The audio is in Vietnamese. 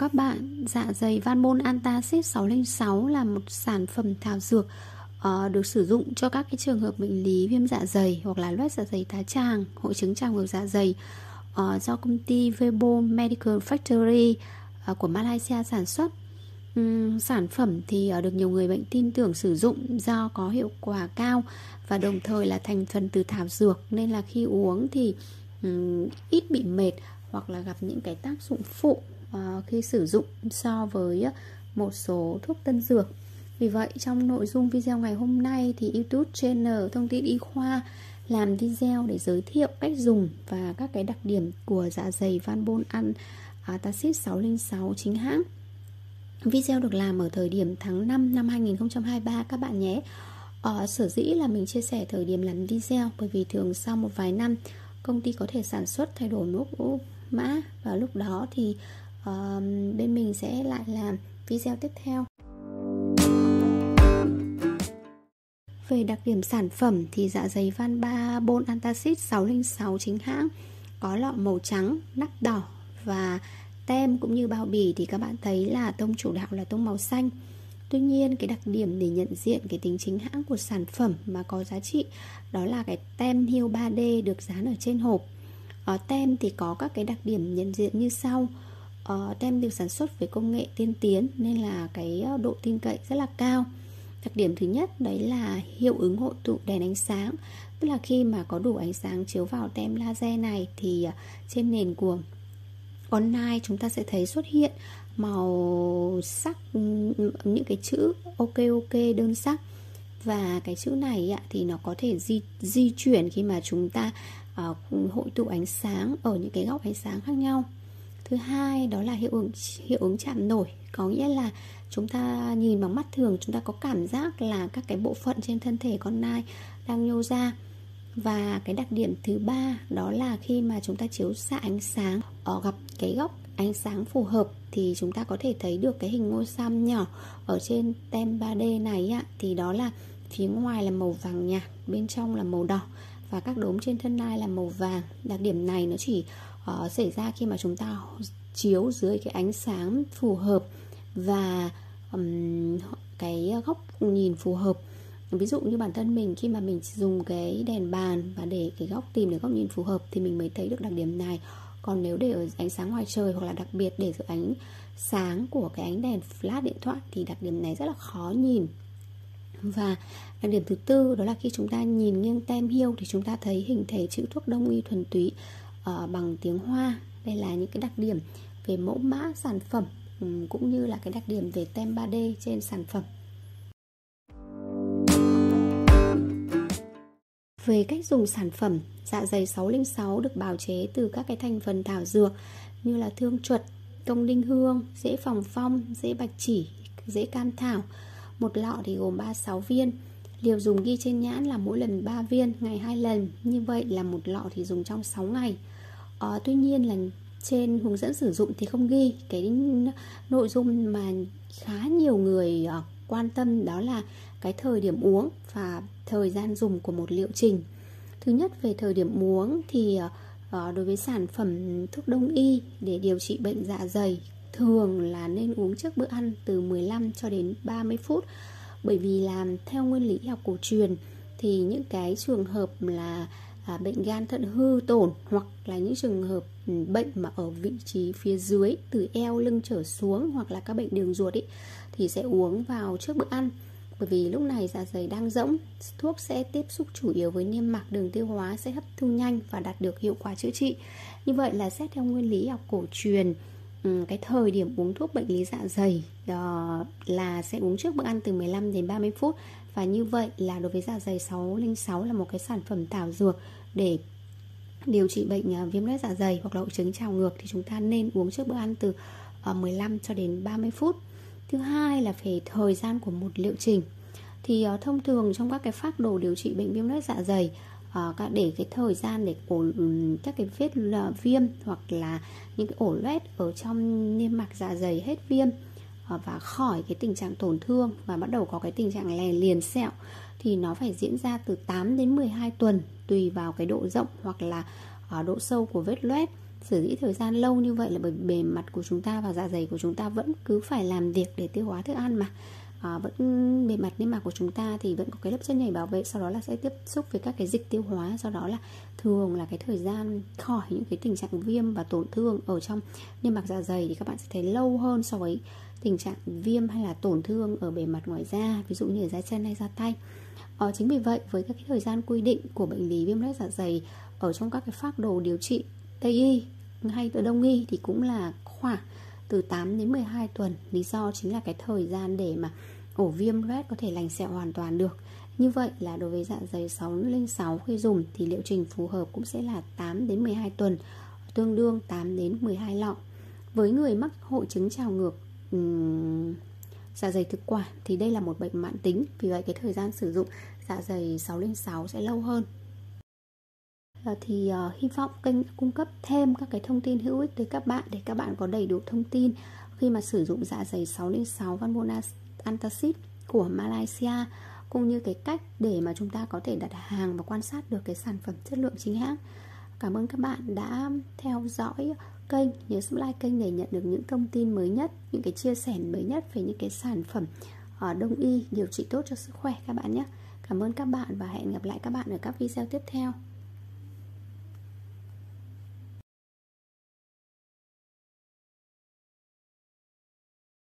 các bạn, dạ dày van Vanmon Antacid 606 là một sản phẩm thảo dược uh, được sử dụng cho các cái trường hợp bệnh lý viêm dạ dày hoặc là loét dạ dày tá tràng, hội chứng tràng ngược dạ dày uh, do công ty Vebo Medical Factory uh, của Malaysia sản xuất. Um, sản phẩm thì uh, được nhiều người bệnh tin tưởng sử dụng do có hiệu quả cao và đồng thời là thành phần từ thảo dược. Nên là khi uống thì um, ít bị mệt hoặc là gặp những cái tác dụng phụ. À, khi sử dụng so với một số thuốc tân dược vì vậy, trong nội dung video ngày hôm nay thì YouTube channel thông tin y khoa làm video để giới thiệu cách dùng và các cái đặc điểm của dạ dày Van bôn ăn Tacid 606 chính hãng. Video được làm ở thời điểm tháng 5 năm 2023 các bạn nhé. Ở sở dĩ là mình chia sẻ thời điểm làm video, bởi vì thường sau một vài năm, công ty có thể sản xuất thay đổi mẫu mã và lúc đó thì uh, bên mình sẽ lại làm video tiếp theo Về đặc điểm sản phẩm thì dạ dày Van Ba Bon Antacid 606 chính hãng có lọ màu trắng, nắp đỏ và tem cũng như bao bì thì các bạn thấy là tông chủ đạo là tông màu xanh. Tuy nhiên cái đặc điểm để nhận diện cái tính chính hãng của sản phẩm mà có giá trị đó là cái tem hiêu 3D được dán ở trên hộp. Ở tem thì có các cái đặc điểm nhận diện như sau. Ờ, tem được sản xuất với công nghệ tiên tiến nên là cái ờ, độ tin cậy rất là cao. Đặc điểm thứ nhất đấy là hiệu ứng hội tụ đèn ánh sáng. Tức là khi mà có đủ ánh sáng chiếu vào tem laser này Thì ờ, trên nền của online chúng ta sẽ thấy xuất hiện màu sắc ừ, những cái chữ ok ok đơn sắc. Và cái chữ này thì nó có thể di, di chuyển khi mà chúng ta hội tụ ánh sáng ở những cái góc ánh sáng khác nhau thứ hai, đó là hiệu ứng hiệu ứng chạm nổi. Có nghĩa là chúng ta nhìn bằng mắt thường, chúng ta có cảm giác là các cái bộ phận trên thân thể con nai đang nhô ra. Và cái đặc điểm thứ ba, đó là khi mà chúng ta chiếu xạ ánh sáng ở gặp cái góc ánh sáng phù hợp thì chúng ta có thể thấy được cái hình ngôi sao nhỏ ở trên tem 3D này ạ thì đó là phía ngoài là màu vàng nhạt, bên trong là màu đỏ và các đốm trên thân nai là màu vàng. Đặc điểm này nó chỉ uh, xảy ra khi mà chúng ta chiếu dưới cái ánh sáng phù hợp và um, cái góc nhìn phù hợp. Ví dụ như bản thân mình khi mà mình dùng cái đèn bàn và để cái góc tìm được góc nhìn phù hợp thì mình mới thấy được đặc điểm này. Còn nếu để ở ánh sáng ngoài trời hoặc là đặc biệt để dưới ánh sáng của cái ánh đèn flash điện thoại thì đặc điểm này rất là khó nhìn. Và đặc điểm thứ tư đó là khi chúng ta nhìn nghiêng tem hiêu thì chúng ta thấy hình thể chữ thuốc đông y thuần túy uh, bằng tiếng hoa đây là những cái đặc điểm về mẫu mã sản phẩm ừ, cũng như là cái đặc điểm về tem 3D trên sản phẩm Về cách dùng sản phẩm, dạ dày 606 được bào chế từ các cái thành phần thảo dược như là thương chuột, công đinh hương, dễ phòng phong, dễ bạch chỉ, dễ cam thảo. Một lọ thì gồm 36 viên. Liều dùng ghi trên nhãn là mỗi lần 3 viên, ngày 2 lần. Như vậy là một lọ thì dùng trong 6 ngày. ờ, tuy nhiên là trên hướng dẫn sử dụng thì không ghi cái nội dung mà khá nhiều người ờ, quan tâm đó là cái thời điểm uống và thời gian dùng của một liệu trình thứ nhất về thời điểm uống thì ờ, đối với sản phẩm thuốc đông y để điều trị bệnh dạ dày thường là nên uống trước bữa ăn từ 15 cho đến 30 phút bởi vì làm theo nguyên lý học cổ truyền thì những cái trường hợp là à, bệnh gan thận hư tổn hoặc là những trường hợp ừ, bệnh mà ở vị trí phía dưới từ eo lưng trở xuống hoặc là các bệnh đường ruột ý, thì sẽ uống vào trước bữa ăn. Bởi vì lúc này dạ dày đang rỗng thuốc sẽ tiếp xúc chủ yếu với niêm mạc đường tiêu hóa sẽ hấp thu nhanh và đạt được hiệu quả chữa trị. Như vậy là xét theo nguyên lý học cổ truyền Ừ, cái thời điểm uống thuốc bệnh lý dạ dày uh, là sẽ uống trước bữa ăn từ 15 đến 30 phút và như vậy là đối với dạ dày 606 là một cái sản phẩm thảo dược để điều trị bệnh ờ, viêm loét dạ dày hoặc là hội chứng trào ngược thì chúng ta nên uống trước bữa ăn từ ờ, 15 cho đến 30 phút. Thứ hai là về thời gian của một liệu trình. Thì thông thường trong các cái phác đồ điều trị bệnh viêm loét dạ dày uh, để cái thời gian để ổ ừ, các cái vết viêm hoặc là những cái ổ loét ở trong niêm mạc dạ dày hết viêm ờ, và khỏi cái tình trạng tổn thương và bắt đầu có cái tình trạng lè liền sẹo thì nó phải diễn ra từ 8 đến 12 tuần tùy vào cái độ rộng hoặc là ở độ sâu của vết loét sở dĩ thời gian lâu như vậy là bởi bề mặt của chúng ta và dạ dày của chúng ta vẫn cứ phải làm việc để tiêu hóa thức ăn mà à, vẫn bề mặt niêm mạc của chúng ta thì vẫn có cái lớp chất nhảy bảo vệ sau đó là sẽ tiếp xúc với các cái dịch tiêu hóa do đó là thường là cái thời gian khỏi những cái tình trạng viêm và tổn thương ở trong niêm mạc dạ dày thì các bạn sẽ thấy lâu hơn so với tình trạng viêm hay là tổn thương ở bề mặt ngoài da ví dụ như ở da chân hay da tay. Ờ, chính vì vậy với các cái thời gian quy định của bệnh lý viêm loét dạ dày ở trong các cái phác đồ điều trị tây y hay từ đông y thì cũng là khoảng từ 8 đến 12 tuần. Lý do chính là cái thời gian để mà ổ viêm loét có thể lành sẹo hoàn toàn được. Như vậy là đối với dạ dày 606 khi dùng thì liệu trình phù hợp cũng sẽ là 8 đến 12 tuần tương đương 8 đến 12 lọ. Với người mắc hội chứng trào ngược um, dạ dày thực quản thì đây là một bệnh mãn tính. Vì vậy cái thời gian sử dụng dạ dày 606 sẽ lâu hơn. Ờ, thì uh, hy vọng kênh cung cấp thêm các cái thông tin hữu ích tới các bạn để các bạn có đầy đủ thông tin khi mà sử dụng dạ dày 606 Vanbona Antacid của Malaysia cũng như cái cách để mà chúng ta có thể đặt hàng và quan sát được cái sản phẩm chất lượng chính hãng. Cảm ơn các bạn đã theo dõi kênh, nhớ subscribe kênh để nhận được những thông tin mới nhất, những cái chia sẻ mới nhất về những cái sản phẩm ờ, đông y điều trị tốt cho sức khỏe các bạn nhé. Cảm ơn các bạn và hẹn gặp lại các bạn ở các video tiếp theo.